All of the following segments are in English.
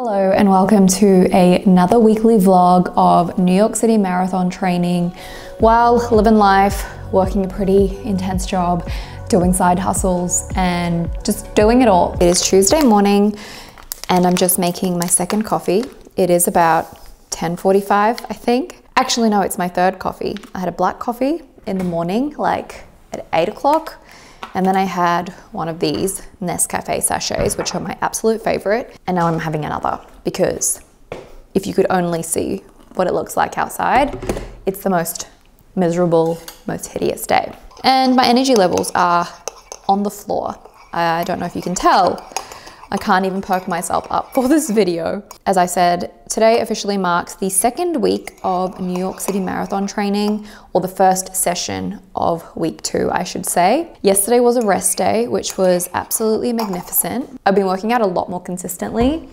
Hello and welcome to another weekly vlog of New York City Marathon training while living life, working a pretty intense job, doing side hustles and just doing it all. It is Tuesday morning and I'm just making my second coffee. It is about 10.45 I think. Actually no, it's my third coffee. I had a black coffee in the morning like at 8 o'clock and then I had one of these Nescafe sachets, which are my absolute favorite. And now I'm having another because if you could only see what it looks like outside, it's the most miserable, most hideous day. And my energy levels are on the floor. I don't know if you can tell, I can't even perk myself up for this video. As I said, today officially marks the second week of New York City Marathon training, or the first session of week two, I should say. Yesterday was a rest day, which was absolutely magnificent. I've been working out a lot more consistently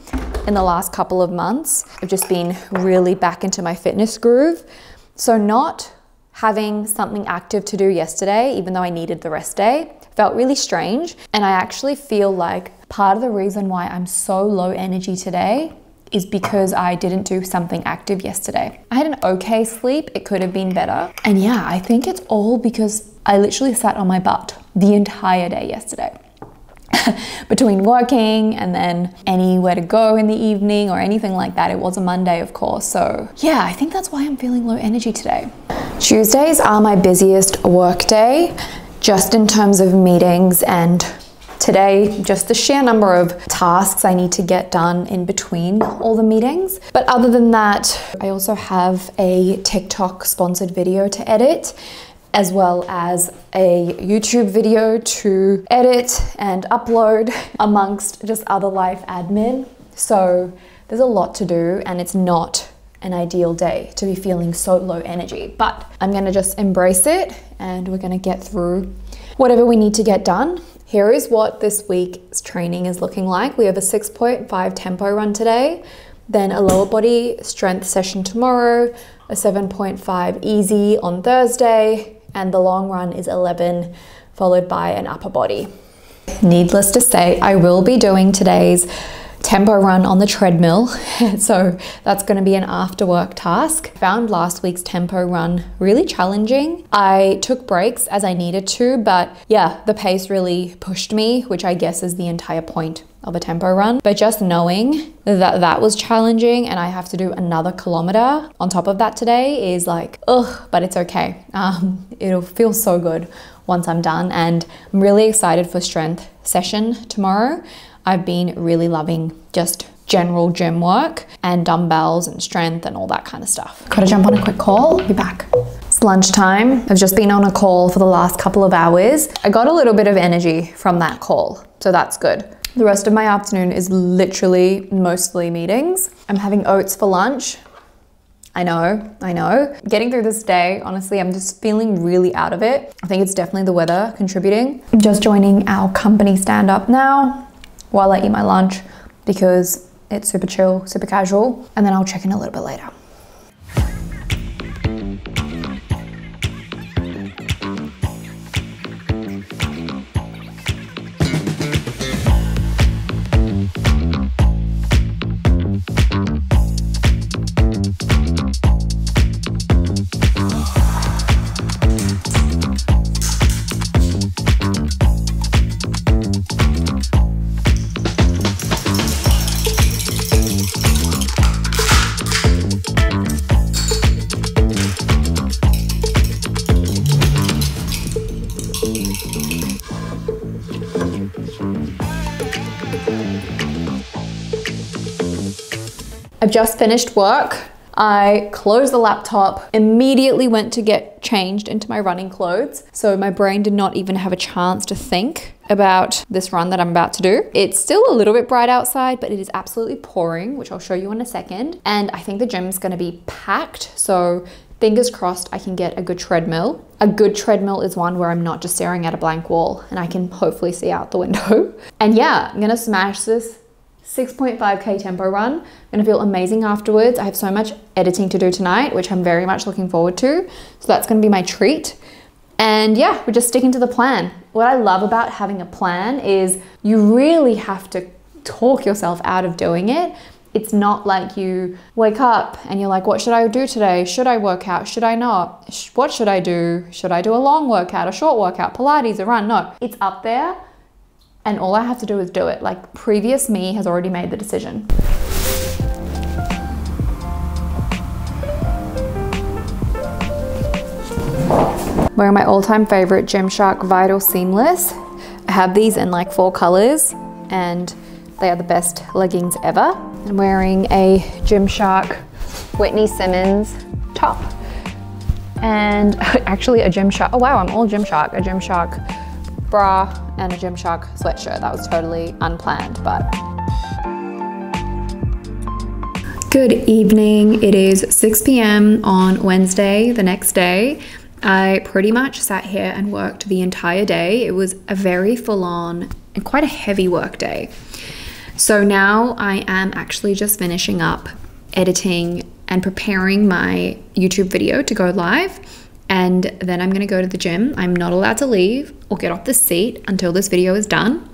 in the last couple of months. I've just been really back into my fitness groove. So not having something active to do yesterday, even though I needed the rest day, felt really strange. And I actually feel like part of the reason why I'm so low energy today is because I didn't do something active yesterday. I had an okay sleep, it could have been better. And yeah, I think it's all because I literally sat on my butt the entire day yesterday. Between working and then anywhere to go in the evening or anything like that. It was a Monday, of course. So, yeah, I think that's why I'm feeling low energy today. Tuesdays are my busiest work day, just in terms of meetings and today, just the sheer number of tasks I need to get done in between all the meetings. But other than that, I also have a TikTok sponsored video to edit as well as a YouTube video to edit and upload amongst just other life admin. So there's a lot to do and it's not an ideal day to be feeling so low energy, but I'm gonna just embrace it and we're gonna get through whatever we need to get done here is what this week's training is looking like. We have a 6.5 tempo run today, then a lower body strength session tomorrow, a 7.5 easy on Thursday, and the long run is 11, followed by an upper body. Needless to say, I will be doing today's tempo run on the treadmill. so that's going to be an after work task. Found last week's tempo run really challenging. I took breaks as I needed to, but yeah, the pace really pushed me, which I guess is the entire point of a tempo run. But just knowing that that was challenging and I have to do another kilometer on top of that today is like, ugh, but it's okay. Um, it'll feel so good once I'm done. And I'm really excited for strength session tomorrow. I've been really loving just general gym work and dumbbells and strength and all that kind of stuff. Gotta jump on a quick call, be back. It's lunchtime. I've just been on a call for the last couple of hours. I got a little bit of energy from that call, so that's good. The rest of my afternoon is literally mostly meetings. I'm having oats for lunch. I know, I know. Getting through this day, honestly, I'm just feeling really out of it. I think it's definitely the weather contributing. I'm just joining our company stand up now while I eat my lunch because it's super chill, super casual, and then I'll check in a little bit later. Just finished work. I closed the laptop, immediately went to get changed into my running clothes. So my brain did not even have a chance to think about this run that I'm about to do. It's still a little bit bright outside, but it is absolutely pouring, which I'll show you in a second. And I think the gym's gonna be packed. So fingers crossed I can get a good treadmill. A good treadmill is one where I'm not just staring at a blank wall and I can hopefully see out the window. And yeah, I'm gonna smash this 6.5k tempo run. I'm gonna feel amazing afterwards. I have so much editing to do tonight, which I'm very much looking forward to. So that's gonna be my treat. And yeah, we're just sticking to the plan. What I love about having a plan is you really have to talk yourself out of doing it It's not like you wake up and you're like, what should I do today? Should I work out? Should I not? What should I do? Should I do a long workout, a short workout, Pilates, a run? No, it's up there and all I have to do is do it. Like previous me has already made the decision. Wearing my all-time favorite Gymshark Vital Seamless. I have these in like four colors and they are the best leggings ever. I'm wearing a Gymshark Whitney Simmons top and actually a Gymshark, oh wow, I'm all Gymshark, a Gymshark bra and a Gymshark sweatshirt. That was totally unplanned, but Good evening. It is 6 p.m. on Wednesday, the next day. I pretty much sat here and worked the entire day. It was a very full on and quite a heavy work day. So now I am actually just finishing up editing and preparing my YouTube video to go live. And then I'm gonna go to the gym. I'm not allowed to leave or get off the seat until this video is done.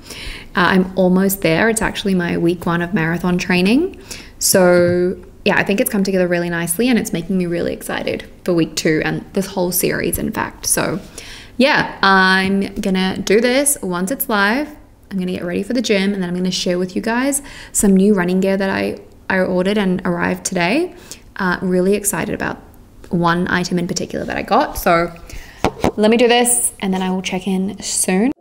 Uh, I'm almost there. It's actually my week one of marathon training. So yeah, I think it's come together really nicely and it's making me really excited for week two and this whole series, in fact. So, yeah, I'm gonna do this once it's live. I'm gonna get ready for the gym and then I'm gonna share with you guys some new running gear that I, I ordered and arrived today. Uh, really excited about one item in particular that I got. So, let me do this and then I will check in soon.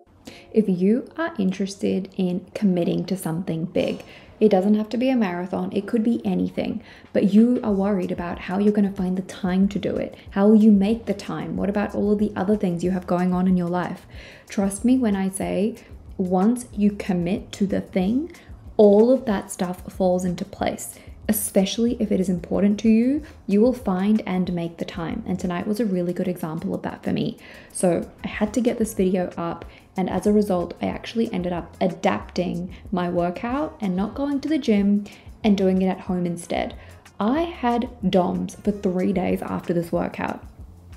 If you are interested in committing to something big, it doesn't have to be a marathon, it could be anything, but you are worried about how you're going to find the time to do it. How will you make the time? What about all of the other things you have going on in your life? Trust me when I say, once you commit to the thing, all of that stuff falls into place especially if it is important to you, you will find and make the time. And tonight was a really good example of that for me. So I had to get this video up, and as a result, I actually ended up adapting my workout and not going to the gym and doing it at home instead. I had DOMS for three days after this workout.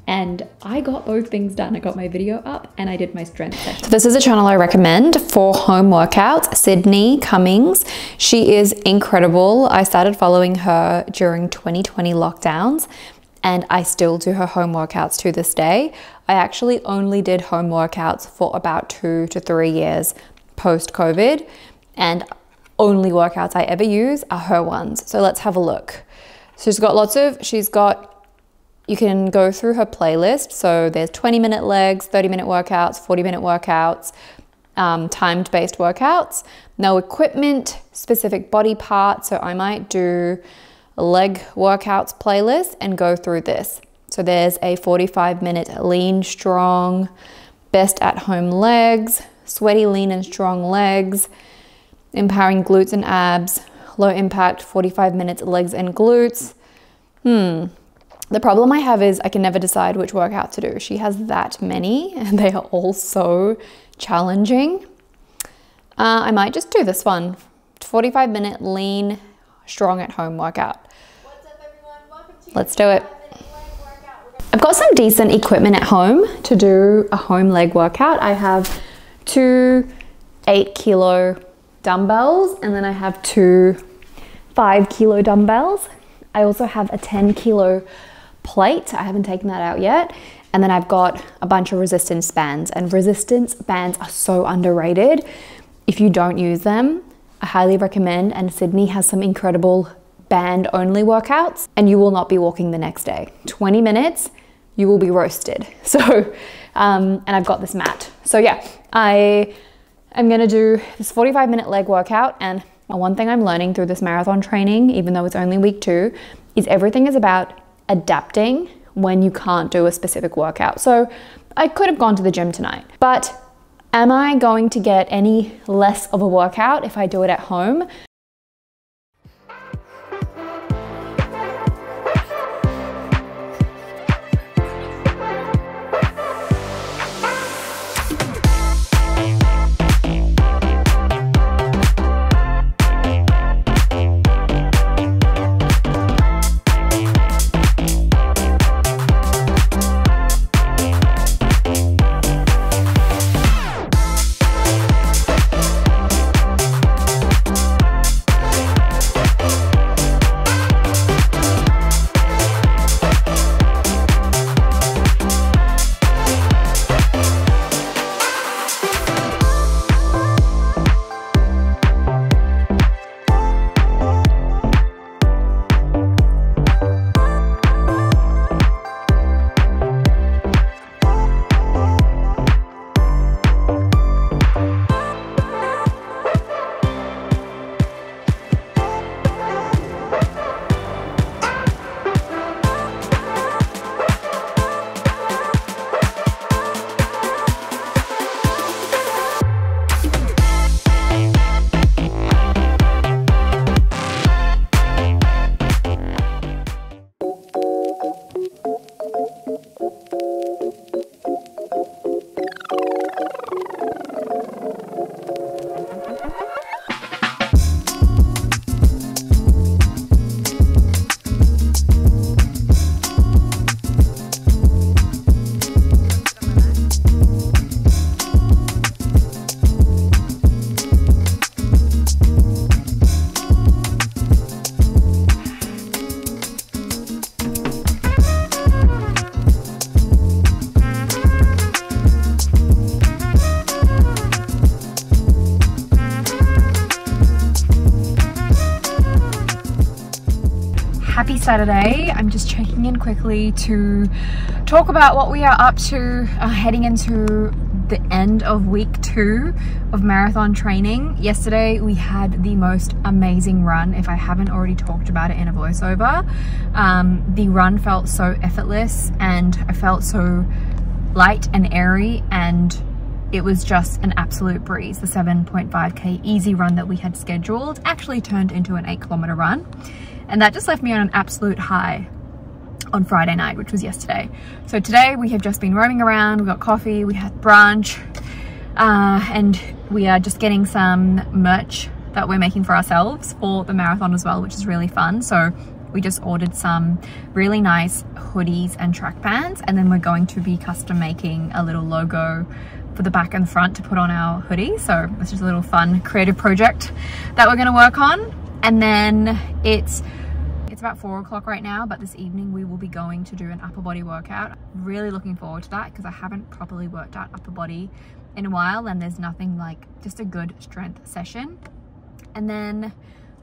And I got both things done. I got my video up and I did my strength session. So this is a channel I recommend for home workouts, Sydney Cummings. She is incredible. I started following her during 2020 lockdowns and I still do her home workouts to this day. I actually only did home workouts for about two to three years post COVID and only workouts I ever use are her ones. So let's have a look. So she's got lots of, she's got you can go through her playlist. So there's 20 minute legs, 30 minute workouts, 40 minute workouts, um, timed based workouts. No equipment, specific body parts. So I might do a leg workouts playlist and go through this. So there's a 45 minute lean, strong, best at home legs, sweaty, lean, and strong legs, empowering glutes and abs, low impact 45 minutes legs and glutes. Hmm, the problem I have is I can never decide which workout to do. She has that many and they are all so challenging. Uh, I might just do this one 45 minute lean, strong at home workout. What's up everyone? Welcome to. Let's do it. I've got some decent equipment at home to do a home leg workout. I have two eight kilo dumbbells and then I have two five kilo dumbbells. I also have a 10 kilo plate. I haven't taken that out yet. And then I've got a bunch of resistance bands and resistance bands are so underrated. If you don't use them, I highly recommend and Sydney has some incredible band only workouts and you will not be walking the next day. 20 minutes, you will be roasted. So, um, and I've got this mat. So yeah, I am gonna do this 45 minute leg workout and one thing I'm learning through this marathon training, even though it's only week two, is everything is about adapting when you can't do a specific workout. So I could have gone to the gym tonight, but am I going to get any less of a workout if I do it at home? Saturday. I'm just checking in quickly to talk about what we are up to uh, heading into the end of week two of marathon training. Yesterday we had the most amazing run, if I haven't already talked about it in a voiceover. Um, the run felt so effortless and I felt so light and airy and it was just an absolute breeze. The 7.5k easy run that we had scheduled actually turned into an eight kilometer run. And that just left me on an absolute high on Friday night, which was yesterday. So today we have just been roaming around, we got coffee, we had brunch, uh, and we are just getting some merch that we're making for ourselves for the marathon as well, which is really fun. So we just ordered some really nice hoodies and track pants, and then we're going to be custom making a little logo for the back and front to put on our hoodie. So it's just a little fun creative project that we're gonna work on. And then it's it's about four o'clock right now, but this evening we will be going to do an upper body workout. Really looking forward to that because I haven't properly worked out upper body in a while and there's nothing like just a good strength session. And then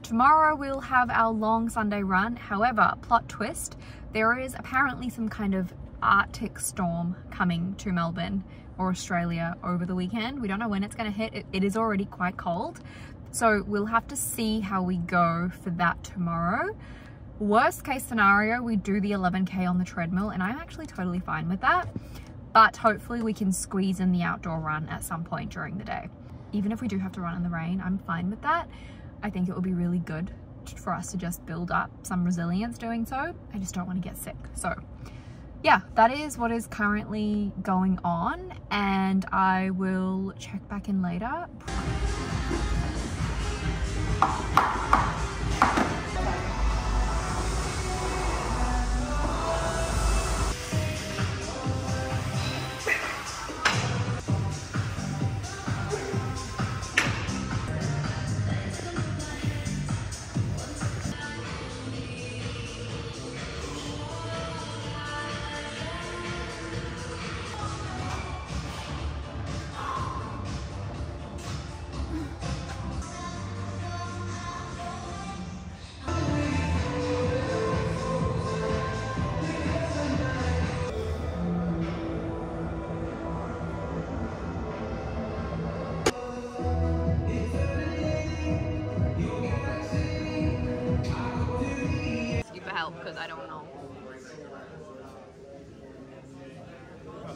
tomorrow we'll have our long Sunday run. However, plot twist, there is apparently some kind of Arctic storm coming to Melbourne or Australia over the weekend. We don't know when it's going to hit. It, it is already quite cold. So we'll have to see how we go for that tomorrow. Worst case scenario, we do the 11K on the treadmill and I'm actually totally fine with that. But hopefully we can squeeze in the outdoor run at some point during the day. Even if we do have to run in the rain, I'm fine with that. I think it will be really good for us to just build up some resilience doing so. I just don't want to get sick. So yeah, that is what is currently going on and I will check back in later. ハハハハ!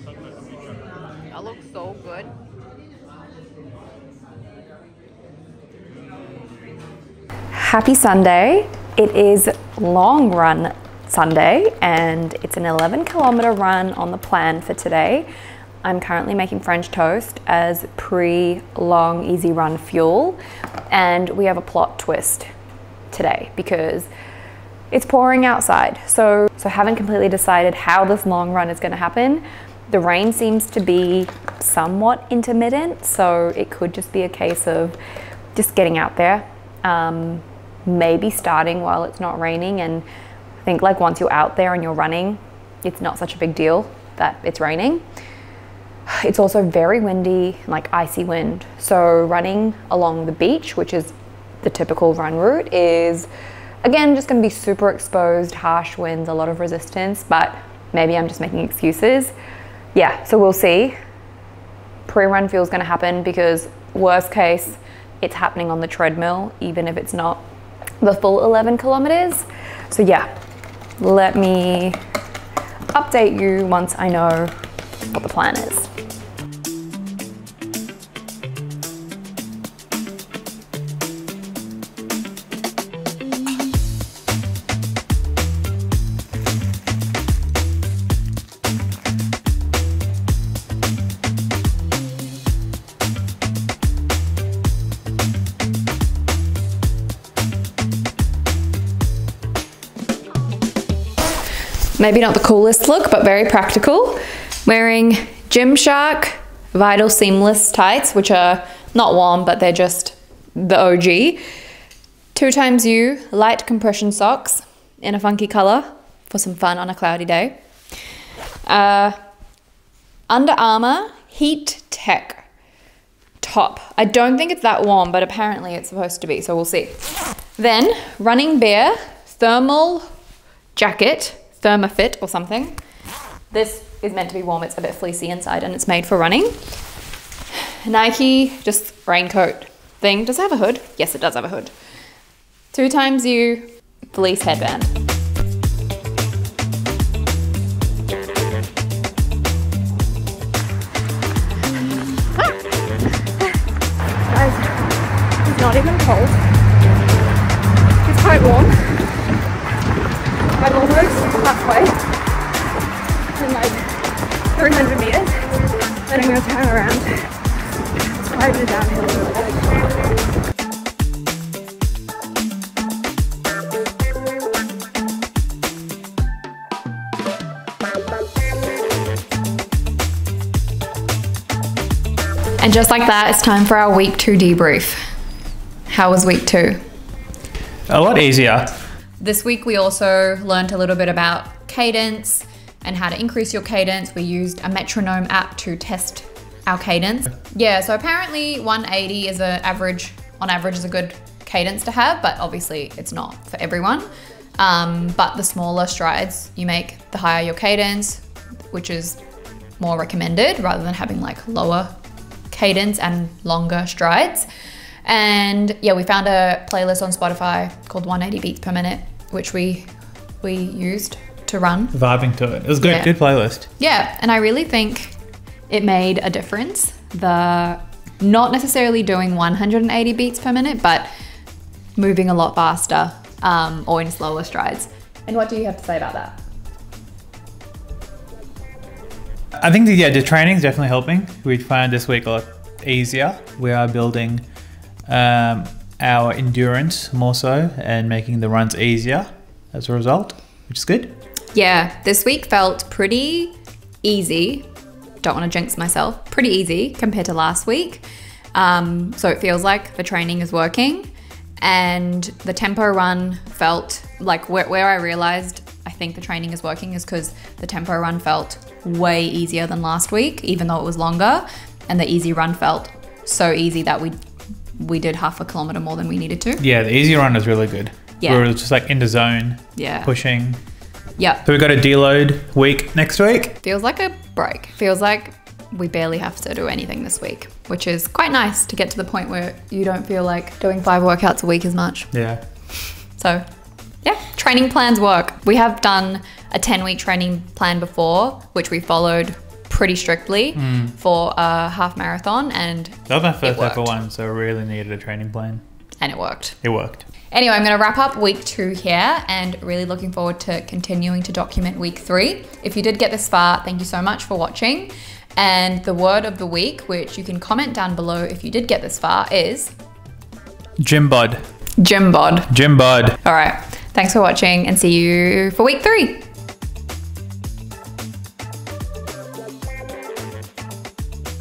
That looks so good. Happy Sunday. It is long run Sunday and it's an 11 kilometer run on the plan for today. I'm currently making French toast as pre long easy run fuel and we have a plot twist today because it's pouring outside. So, so haven't completely decided how this long run is gonna happen. The rain seems to be somewhat intermittent, so it could just be a case of just getting out there. Um, maybe starting while it's not raining and I think like once you're out there and you're running, it's not such a big deal that it's raining. It's also very windy, like icy wind. So running along the beach, which is the typical run route, is Again, just gonna be super exposed, harsh winds, a lot of resistance, but maybe I'm just making excuses. Yeah, so we'll see. Pre-run fuel is gonna happen because worst case, it's happening on the treadmill, even if it's not the full 11 kilometers. So yeah, let me update you once I know what the plan is. Maybe not the coolest look, but very practical. Wearing Gymshark Vital Seamless tights, which are not warm, but they're just the OG. 2XU light compression socks in a funky color for some fun on a cloudy day. Uh, Under Armour Heat Tech top. I don't think it's that warm, but apparently it's supposed to be, so we'll see. Then Running Bare Thermal jacket, Thermafit or something. This is meant to be warm. It's a bit fleecy inside and it's made for running. Nike, just raincoat thing. Does it have a hood? Yes, it does have a hood. 2XU fleece headband. Guys, it's not even cold. It's quite warm. I'm almost halfway in like 300 meters. Then I'm gonna turn around. It's quite a downhill. And just like that, it's time for our week two debrief. How was week two? A lot easier. This week we also learned a little bit about cadence and how to increase your cadence. We used a metronome app to test our cadence. Yeah, so apparently 180 is an average, on average is a good cadence to have, but obviously it's not for everyone. Um, but the smaller strides you make, the higher your cadence, which is more recommended rather than having like lower cadence and longer strides. And yeah, we found a playlist on Spotify called 180 beats per minute, which we we used to run. Vibing to it. It was good. Yeah. Good playlist. Yeah, and I really think it made a difference. The not necessarily doing 180 beats per minute, but moving a lot faster um, or in slower strides. And what do you have to say about that? I think the, yeah, the training's definitely helping. We find this week a lot easier. We are building um, our endurance more so and making the runs easier as a result, which is good. Yeah, this week felt pretty easy. Don't want to jinx myself. Pretty easy compared to last week. Um, so it feels like the training is working. And the tempo run felt like where, where I realized I think the training is working is because the tempo run felt way easier than last week, even though it was longer. And the easy run felt so easy that we we did half a kilometer more than we needed to. Yeah, the easy run is really good. Yeah. We were just like in the zone, Yeah. pushing. Yeah. So we got a deload week next week. Feels like a break. Feels like we barely have to do anything this week, which is quite nice to get to the point where you don't feel like doing five workouts a week as much. Yeah. So, yeah, training plans work. We have done a 10 week training plan before, which we followed pretty strictly hmm. for a half marathon, and That was my first ever one, so I really needed a training plan. and it worked. It worked. Anyway, I'm going to wrap up week two here and really looking forward to continuing to document week three. If you did get this far, thank you so much for watching. And the word of the week, which you can comment down below if you did get this far, is Gym bod. Gym bod. Gym bod. All right. Thanks for watching and see you for week three.